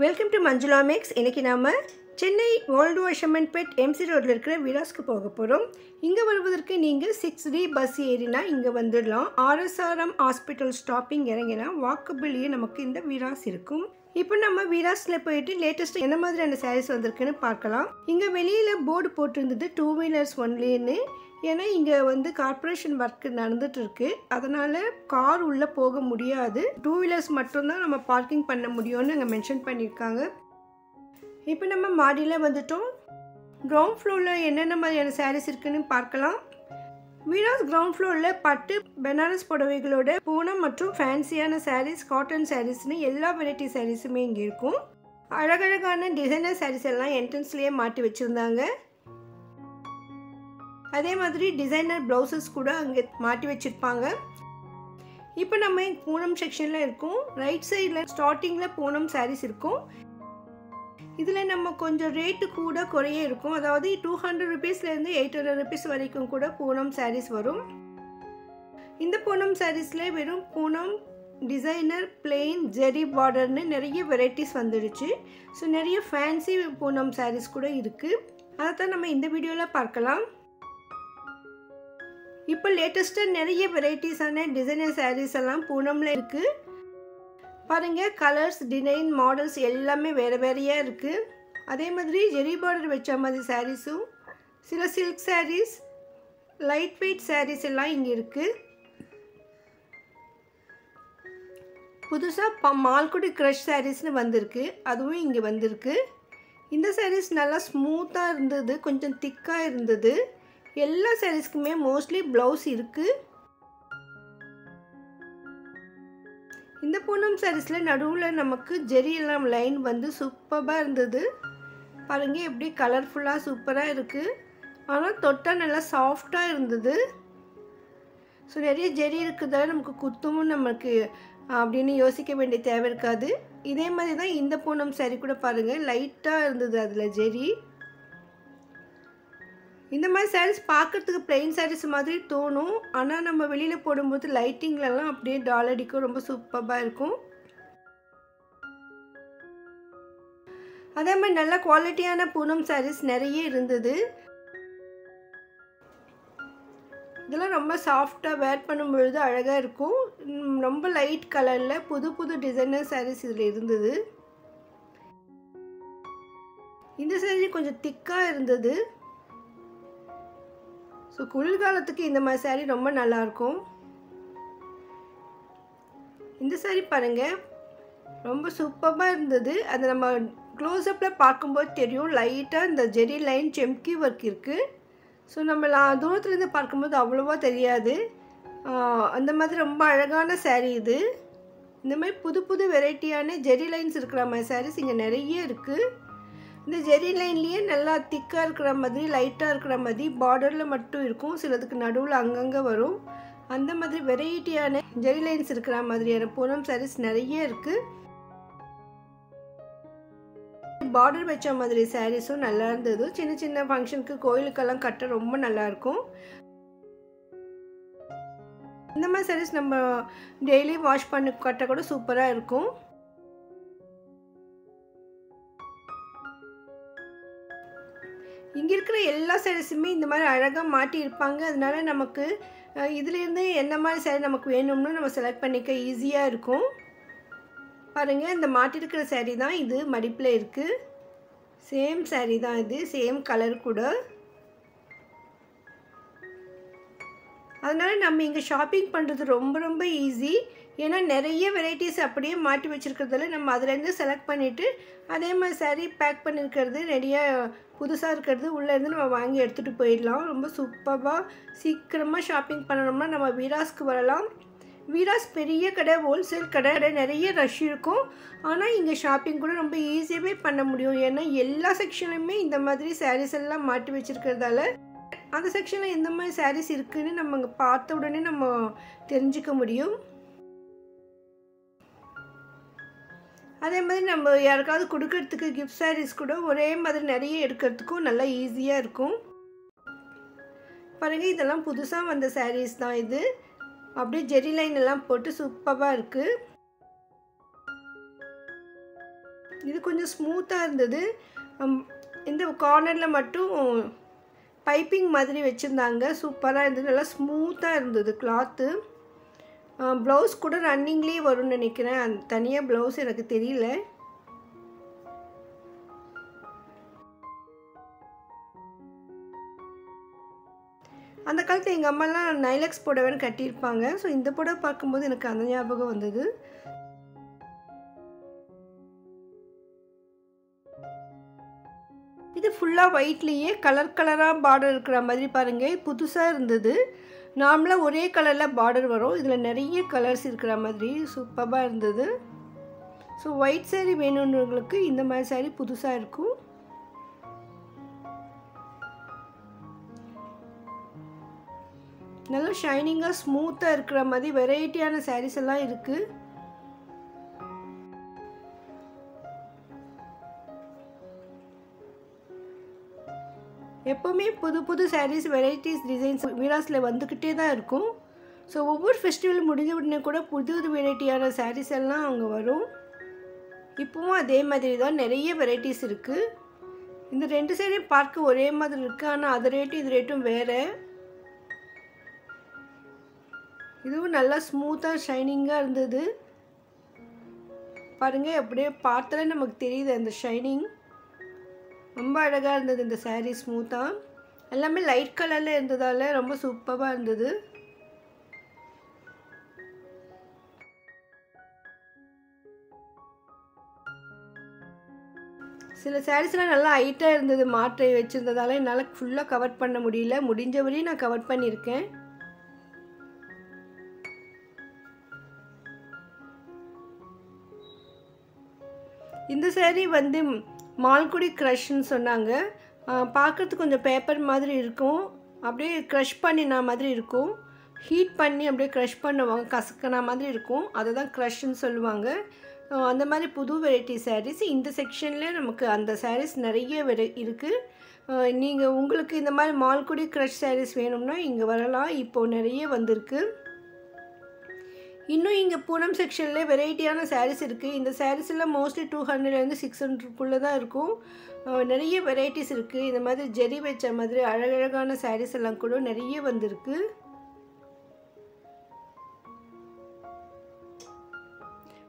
Welcome to Manjula maths இன்றைக்கி நாம் Chennai old Washermanpet MC ரோட்டில் இருக்கிற விலாஸ்க்கு போக போகிறோம் இங்கே வருவதற்கு நீங்கள் சிக்ஸ் டி பஸ் ஏறினா இங்கே வந்துடலாம். ஆர்எஸ்ஆர்எம் ஹாஸ்பிட்டல் ஸ்டாப்பிங் இறங்கினா வாக்கபிள்லேயே நமக்கு இந்த விராஸ் இருக்கும். இப்போ நம்ம விராஸில் போயிட்டு லேட்டஸ்ட் என்ன மாதிரியான சாரீஸ் வந்திருக்குன்னு பார்க்கலாம். இங்கே வெளியில் போர்டு போட்டிருந்தது டூ வீலர்ஸ் ஒன்லின்னு ஏன்னா இங்கே வந்து கார்ப்பரேஷன் ஒர்க் நடந்துட்டு இருக்கு அதனால் கார் உள்ளே போக முடியாது. டூ வீலர்ஸ் மட்டும்தான் நம்ம பார்க்கிங் பண்ண முடியும்னு அங்கே மென்ஷன் பண்ணியிருக்காங்க. இப்போ நம்ம மாடியில் வந்துட்டோம். கிரவுண்ட் ஃப்ளோரில் என்னென்ன மாதிரியான சாரீஸ் இருக்குன்னு பார்க்கலாம். வீராஸ் கிரவுண்ட் ஃப்ளோரில் பட்டு பெனாரஸ் புடவைகளோட பூனம் மற்றும் ஃபேன்சியான சாரீஸ் காட்டன் சாரீஸ்னு எல்லா வெரைட்டி சாரீஸுமே இங்கே இருக்கும். அழகழகான டிசைனர் சாரீஸ் எல்லாம் என்ட்ரன்ஸ்லேயே மாட்டி வச்சுருந்தாங்க. அதே மாதிரி டிசைனர் ப்ளவுசஸ் கூட அங்கே மாட்டி வச்சுருப்பாங்க. இப்போ நம்ம பூனம் செக்ஷனில் இருக்கும். ரைட் சைடில் ஸ்டார்டிங்கில் பூனம் சாரீஸ் இருக்கும். இதில் நம்ம கொஞ்சம் ரேட்டு கூட குறைய இருக்கும். அதாவது டூ ஹண்ட்ரட் ருபீஸ்லேருந்து எயிட் ஹண்ட்ரட் ருபீஸ் வரைக்கும் கூட பூனம் சாரீஸ் வரும். இந்த பூனம் சாரீஸில் வெறும் பூனம் டிசைனர் பிளெயின் ஜெரி பார்டர்னு நிறைய வெரைட்டிஸ் வந்துடுச்சு. ஸோ நிறைய ஃபேன்சி பூனம் சாரீஸ் கூட இருக்குது அதை தான் நம்ம இந்த வீடியோவில் பார்க்கலாம். இப்போ லேட்டஸ்ட்டாக நிறைய வெரைட்டிஸான டிசைனர் சாரீஸ் எல்லாம் பூனமில் இருக்குது பாருங்கள் கலர்ஸ் டிசைன் மாடல்ஸ் எல்லாமே வேறு வேறையாக இருக்குது அதே மாதிரி ஜெரி பார்டர் வச்ச மாதிரி சாரீஸும் சில silk saris light weight saris எல்லாம் இங்கே இருக்குது புதுசாக ப மால்குடி க்ரஷ் சாரீஸ்னு வந்திருக்கு. அதுவும் இங்கே வந்திருக்கு. இந்த சாரீஸ் நல்லா ஸ்மூத்தாக இருந்தது கொஞ்சம் திக்காக இருந்தது. எல்லா சாரீஸ்க்குமே மோஸ்ட்லி ப்ளவுஸ் இருக்குது இந்த பூனம் சாரீஸில் நடுவில் நமக்கு ஜெரி எல்லாம் லைன் வந்து சூப்பராக இருந்தது. பாருங்க எப்படி கலர்ஃபுல்லாக சூப்பராக இருக்குது ஆனால் தொட்டால் நல்லா சாஃப்டாக இருந்தது. ஸோ நிறைய ஜெரி இருக்குதால நமக்கு குத்தமும் நமக்கு அப்படின்னு யோசிக்க வேண்டிய தேவை இருக்காது. இதே மாதிரி தான் இந்த பூனம் சாரீ கூட பாருங்கள் லைட்டாக இருந்தது அதில் ஜெரி. இந்த மாதிரி சாரீஸ் பார்க்குறதுக்கு பிளெயின் சாரீஸ் மாதிரி தோணும். ஆனால் நம்ம வெளியில் போடும்போது லைட்டிங்லலாம் அப்படியே டால் அடிக்கும் ரொம்ப சூப்பராக இருக்கும். அதே மாதிரி நல்ல குவாலிட்டியான பூனம் சாரீஸ் நிறைய இருந்தது. இதெல்லாம் ரொம்ப சாஃப்டாக வேர் பண்ணும்பொழுது அழகாக இருக்கும். ரொம்ப லைட் கலரில் புது புது டிசைனர் சாரீஸ் இதில் இருந்தது. இந்த சாரீ கொஞ்சம் திக்காக இருந்தது. ஸோ குளிர்காலத்துக்கு இந்த மாதிரி சாரீ ரொம்ப நல்லாயிருக்கும். இந்த சாரீ பாருங்கள் ரொம்ப சூப்பராக இருந்தது. அது நம்ம க்ளோஸ்அப்பில் பார்க்கும்போது தெரியும் லைட்டாக இந்த ஜெரி லைன் செம்கி ஒர்க் இருக்குது ஸோ நம்ம தூரத்துலேருந்து பார்க்கும்போது அவ்வளோவா தெரியாது. அந்த மாதிரி ரொம்ப அழகான சாரீ இது. இந்த மாதிரி புது புது வெரைட்டியான ஜெரி லைன்ஸ் இருக்கிற மாதிரி சாரீஸ் இங்கே நிறைய இருக்குது இந்த ஜெரி லைன்லேயே நல்லா திக்காக இருக்கிற மாதிரி லைட்டாக இருக்கிற மாதிரி பார்டரில் மட்டும் இருக்கும். சிலதுக்கு நடுவில் அங்கங்கே வரும். அந்த மாதிரி வெரைட்டியான ஜெரி லைன்ஸ் இருக்கிற மாதிரியான பூனம் சாரீஸ் நிறைய இருக்குது பார்டர் வச்ச மாதிரி சாரீஸும் நல்லா இருந்தது. சின்ன சின்ன ஃபங்க்ஷனுக்கு கோயிலுக்கெல்லாம் கட்ட ரொம்ப நல்லாயிருக்கும் இந்த மாதிரி சாரீஸ் நம்ம டெய்லி வாஷ் பண்ணி கட்ட கூட சூப்பராக இருக்கும். இங்கே இருக்கிற எல்லா சாரீஸுமே இந்த மாதிரி அழகாக மாட்டியிருப்பாங்க அதனால நமக்கு இதுலேருந்து எந்த மாதிரி சாரீ நமக்கு வேணும்னு நம்ம செலக்ட் பண்ணிக்க ஈஸியாக இருக்கும். பாருங்கள் இந்த மாட்டிருக்கிற சாரீ தான் இது மடிப்பில் இருக்குது சேம் சாரீ தான் இது சேம் கலர் கூட. அதனால் நம்ம இங்கே ஷாப்பிங் பண்ணுறது ரொம்ப ரொம்ப ஈஸி ஏன்னா நிறைய வெரைட்டிஸ் அப்படியே மாட்டி வச்சுருக்கிறதுல நம்ம அதுலேருந்து செலக்ட் பண்ணிவிட்டு அதே மாதிரி சாரீ பேக் பண்ணியிருக்கிறது ரெடியாக புதுசாக இருக்கிறது உள்ளேருந்து நம்ம வாங்கி எடுத்துகிட்டு போயிடலாம். ரொம்ப சூப்பராக சீக்கிரமாக ஷாப்பிங் பண்ணணும்னா நம்ம வீராஸ்க்கு வரலாம். வீராஸ் பெரிய கடை ஹோல்சேல் கடை நிறைய ரஷ் இருக்கும். ஆனால் இங்கே ஷாப்பிங் கூட ரொம்ப ஈஸியாகவே பண்ண முடியும். ஏன்னா எல்லா செக்ஷன்லையுமே இந்த மாதிரி சாரீஸ் எல்லாம் மாட்டி வச்சுருக்கிறதால அந்த செக்ஷனில் எந்த மாதிரி சாரீஸ் இருக்குதுன்னு நம்ம அங்கே பார்த்த உடனே நம்ம தெரிஞ்சுக்க முடியும். அதே மாதிரி நம்ம யாருக்காவது கொடுக்கறதுக்கு கிஃப்ட் சாரீஸ் கூட ஒரே மாதிரி நிறைய எடுக்கிறதுக்கும் நல்லா ஈஸியாக இருக்கும். பாருங்கள் இதெல்லாம் புதுசாக வந்த சாரீஸ் தான் இது. அப்படியே ஜெரி லைன் எல்லாம் போட்டு சூப்பராக இருக்குது இது கொஞ்சம் ஸ்மூத்தாக இருந்தது. இந்த கார்னரில் மட்டும் பைப்பிங் மாதிரி வச்சுருந்தாங்க. சூப்பராக இருந்தது. நல்லா ஸ்மூத்தாக இருந்தது கிளாத்து ப்ளவுஸ் கூட ரன்னிங்லேயே வரும்னு நினைக்கிறேன். அந்த தனியாக ப்ளவுஸ் எனக்கு தெரியல. அந்த காலத்தில் எங்கள் அம்மாலாம் நைலக்ஸ் புடவைன்னு கட்டியிருப்பாங்க. ஸோ இந்த புடவை பார்க்கும்போது எனக்கு அந்த ஞாபகம் வந்தது. இது ஃபுல்லாக ஒயிட்லேயே கலர் கலராக பார்டர் இருக்கிற மாதிரி பாருங்கள் புதுசாக இருந்தது. நார்மலாக ஒரே கலரில் பார்டர் வரும். இதில் நிறைய கலர்ஸ் இருக்கிற மாதிரி சூப்பராக இருந்தது. ஸோ ஒயிட் சேரீ வேணுன்றவங்களுக்கு இந்த மாதிரி சேரீ புதுசாக இருக்கும். நல்லா ஷைனிங்காக ஸ்மூத்தாக இருக்கிற மாதிரி வெரைட்டியான சாரீஸ் எல்லாம் இருக்குது எப்போவுமே புது புது சாரீஸ் வெரைட்டிஸ் டிசைன்ஸ் வீராஸில் வந்துக்கிட்டே தான் இருக்கும். ஸோ ஒவ்வொரு ஃபெஸ்டிவல் முடிஞ்ச உடனே கூட புது புது வெரைட்டியான சாரீஸ் எல்லாம் அங்கே வரும். இப்போவும் அதே மாதிரி தான் நிறைய வெரைட்டிஸ் இருக்குது இந்த ரெண்டு சைடையும் பார்க்க ஒரே மாதிரி இருக்குது ஆனால் அது ரேட்டும் இது ரேட்டும் வேறு. இதுவும் நல்லா ஸ்மூத்தாக ஷைனிங்காக இருந்தது. பாருங்கள் அப்படியே பார்த்தாலே நமக்கு தெரியுது அந்த ஷைனிங் ரொம்ப அழகாக இருந்தது இந்த சாரீ ஸ்மூத்தாக எல்லாமே லைட் கலரில் இருந்ததால் ரொம்ப சூப்பராக இருந்தது. சில சாரீஸ்லாம் நல்லா ஹைட்டாக இருந்தது மாற்றை வச்சுருந்ததால என்னால் ஃபுல்லாக கவர் பண்ண முடியல. முடிஞ்ச வரையும் நான் கவர் பண்ணியிருக்கேன் இந்த சேரீ வந்து மால்குடி க்ரஷ்ன்னு சொன்னாங்க. பார்க்குறதுக்கு கொஞ்சம் பேப்பர் மாதிரி இருக்கும். அப்படியே க்ரஷ் பண்ணின மாதிரி இருக்கும். ஹீட் பண்ணி அப்படியே க்ரஷ் பண்ணுவாங்க கசக்கின மாதிரி இருக்கும். அதை தான் க்ரஷ்ன்னு சொல்லுவாங்க அந்த மாதிரி புது வெரைட்டி சாரீஸ் இந்த செக்ஷனில் நமக்கு அந்த சாரீஸ் நிறைய வெரை இருக்குது நீங்கள் உங்களுக்கு இந்த மாதிரி மால்குடி க்ரஷ் சாரீஸ் வேணும்னா இங்கே வரலாம். இப்போது நிறைய வந்திருக்கு. இன்னும் இங்கே பூனம் செக்ஷனில் வெரைட்டியான சாரீஸ் இருக்குது இந்த sarees எல்லாம் மோஸ்ட்லி டூ ஹண்ட்ரட்லேருந்து சிக்ஸ் ஹண்ட்ரட்குள்ளே தான் இருக்கும். நிறைய வெரைட்டிஸ் இருக்குது இந்த மாதிரி ஜெரி வச்ச மாதிரி அழகழகான சாரீஸ் எல்லாம் கூட நிறைய வந்திருக்கு.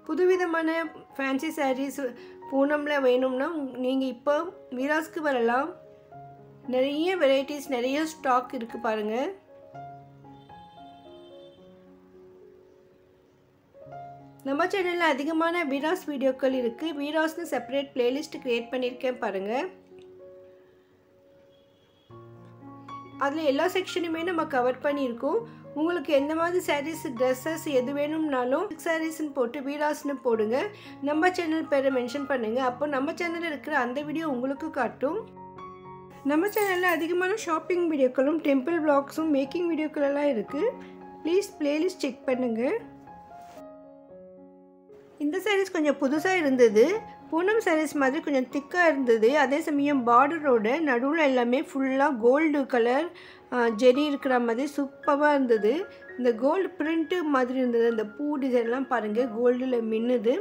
புதுவிதமான ஃபேன்சி சாரீஸ் பூனமில் வேணும்னா நீங்கள் இப்போ வீராஸ்க்கு வரலாம். நிறைய வெரைட்டிஸ் நிறைய ஸ்டாக் இருக்குது பாருங்கள் நம்ம சேனலில் அதிகமான வீராஸ் வீடியோக்கள் இருக்குது வீராஸ்னு செப்பரேட் பிளேலிஸ்ட் க்ரியேட் பண்ணியிருக்கேன் பாருங்கள் அதில் எல்லா செக்ஷனுமே நம்ம கவர் பண்ணியிருக்கோம் உங்களுக்கு எந்த மாதிரி சாரீஸ் ட்ரெஸ்ஸஸ் எது வேணும்னாலும் சாரீஸ்னு போட்டு வீராஸ்னு போடுங்க. நம்ம சேனல் பேரை மென்ஷன் பண்ணுங்கள் அப்போ நம்ம சேனலில் இருக்கிற அந்த வீடியோ உங்களுக்கு காட்டும். நம்ம சேனலில் அதிகமான ஷாப்பிங் வீடியோக்களும் டெம்பிள் பிளாக்ஸும் மேக்கிங் வீடியோக்கள் எல்லாம் இருக்குது ப்ளீஸ் ப்ளேலிஸ்ட் செக் பண்ணுங்கள் இந்த சாரீஸ் கொஞ்சம் புதுசாக இருந்தது. பூனம் சாரீஸ் மாதிரி கொஞ்சம் திக்காக இருந்தது. அதே சமயம் பார்டரோட நடுவில் எல்லாமே ஃபுல்லாக கோல்டு கலர் ஜெரி இருக்கிற மாதிரி சூப்பராக இருந்தது. இந்த கோல்டு பிரிண்ட்டு மாதிரி இருந்தது. அந்த பூ டிசைன்லாம் பாருங்கள் கோல்டில் மின்னுது.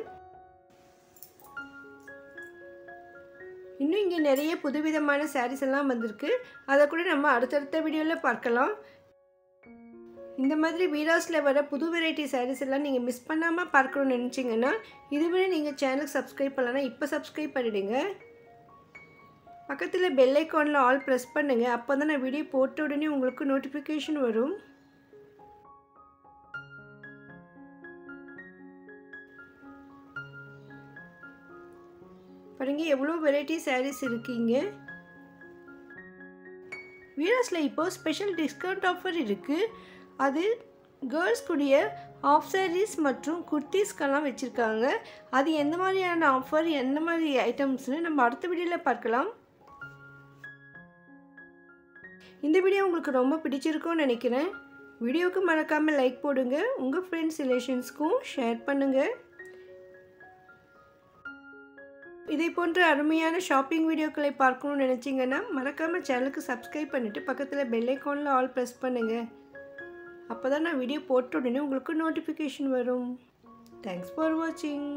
இன்னும் இங்கே நிறைய புதுவிதமான சாரீஸ் எல்லாம் வந்திருக்கு. அதை கூட நம்ம அடுத்தடுத்த வீடியோவில் பார்க்கலாம். இந்த மாதிரி வீராஸில் வர புது வெரைட்டி சாரீஸ் எல்லாம் நீங்கள் மிஸ் பண்ணாமல் பார்க்கணும்னு நினச்சிங்கன்னா இதுவரை நீங்கள் சேனலுக்கு சப்ஸ்கிரைப் பண்ணலன்னா இப்போ சப்ஸ்கிரைப் பண்ணிவிடுங்க பக்கத்தில் பெல் ஐக்கானில் ஆல் ப்ரெஸ் பண்ணுங்கள் அப்போ தான் நான் வீடியோ போட்ட உடனே உங்களுக்கு நோட்டிஃபிகேஷன் வரும். பாருங்க எவ்வளோ வெரைட்டி சாரீஸ் இருக்கீங்க. வீராஸில் இப்போ ஸ்பெஷல் டிஸ்கவுண்ட் ஆஃபர் இருக்குது அது கேர்ள்ஸ்க்குடைய ஆஃப் சாரீஸ் மற்றும் குர்த்திஸ்க்கெல்லாம் வச்சுருக்காங்க. அது எந்த மாதிரியான ஆஃபர் எந்த மாதிரி ஐட்டம்ஸ்னு நம்ம அடுத்த வீடியோவில் பார்க்கலாம். இந்த வீடியோ உங்களுக்கு ரொம்ப பிடிச்சிருக்கும்னு நினைக்கிறேன். வீடியோவுக்கு மறக்காமல் லைக் போடுங்க. உங்கள் ஃப்ரெண்ட்ஸ் ரிலேஷன்ஸ்க்கும் ஷேர் பண்ணுங்கள் இதே போன்ற அருமையான ஷாப்பிங் வீடியோக்களை பார்க்கணும்னு நினச்சிங்கன்னா மறக்காமல் சேனலுக்கு சப்ஸ்கிரைப் பண்ணிவிட்டு பக்கத்தில் பெல் ஐக்கானில் ஆல் ப்ரெஸ் பண்ணுங்கள் அப்போ தான் நான் வீடியோ போட்ட உடனே உங்களுக்கு நோட்டிஃபிகேஷன் வரும். தேங்க்ஸ் ஃபார் வாட்சிங்